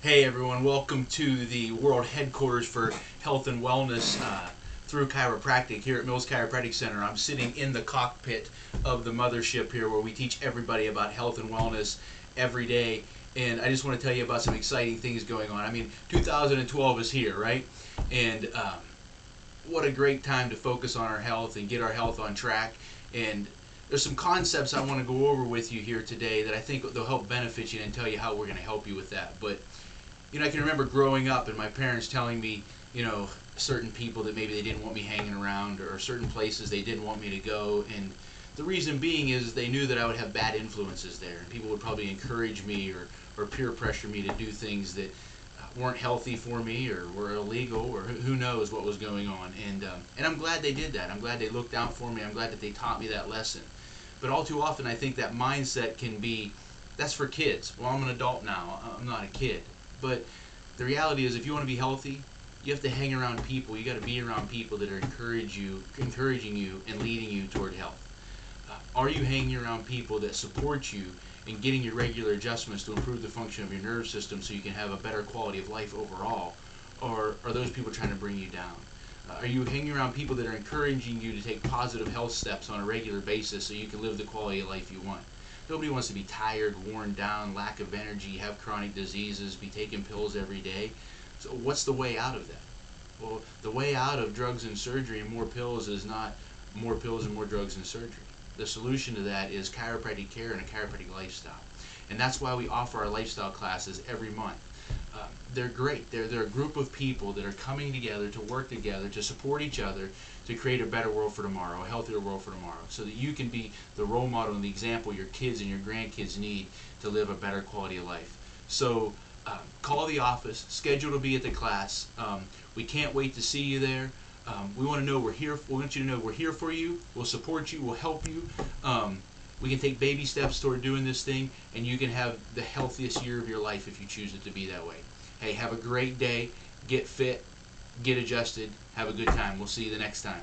Hey everyone, welcome to the world headquarters for health and wellness uh, through chiropractic here at Mills Chiropractic Center. I'm sitting in the cockpit of the mothership here where we teach everybody about health and wellness every day. And I just want to tell you about some exciting things going on. I mean, 2012 is here, right? And um, what a great time to focus on our health and get our health on track. And there's some concepts I want to go over with you here today that I think they'll help benefit you and tell you how we're going to help you with that. But you know, I can remember growing up and my parents telling me, you know, certain people that maybe they didn't want me hanging around or certain places they didn't want me to go. And the reason being is they knew that I would have bad influences there. And people would probably encourage me or, or peer pressure me to do things that weren't healthy for me or were illegal or who knows what was going on. And, um, and I'm glad they did that. I'm glad they looked out for me. I'm glad that they taught me that lesson. But all too often, I think that mindset can be that's for kids. Well, I'm an adult now. I'm not a kid. But the reality is, if you want to be healthy, you have to hang around people. You got to be around people that are encourage you, encouraging you and leading you toward health. Are you hanging around people that support you in getting your regular adjustments to improve the function of your nerve system so you can have a better quality of life overall? Or are those people trying to bring you down? Uh, are you hanging around people that are encouraging you to take positive health steps on a regular basis so you can live the quality of life you want? Nobody wants to be tired, worn down, lack of energy, have chronic diseases, be taking pills every day. So what's the way out of that? Well, the way out of drugs and surgery and more pills is not more pills and more drugs and surgery. The solution to that is chiropractic care and a chiropractic lifestyle. And that's why we offer our lifestyle classes every month. Uh, they're great. They're, they're a group of people that are coming together to work together to support each other to create a better world for tomorrow, a healthier world for tomorrow, so that you can be the role model and the example your kids and your grandkids need to live a better quality of life. So um, call the office, schedule to be at the class. Um, we can't wait to see you there. Um, we want to know we're here. We want you to know we're here for you. We'll support you. We'll help you. Um, we can take baby steps toward doing this thing, and you can have the healthiest year of your life if you choose it to be that way. Hey, have a great day. Get fit. Get adjusted. Have a good time. We'll see you the next time.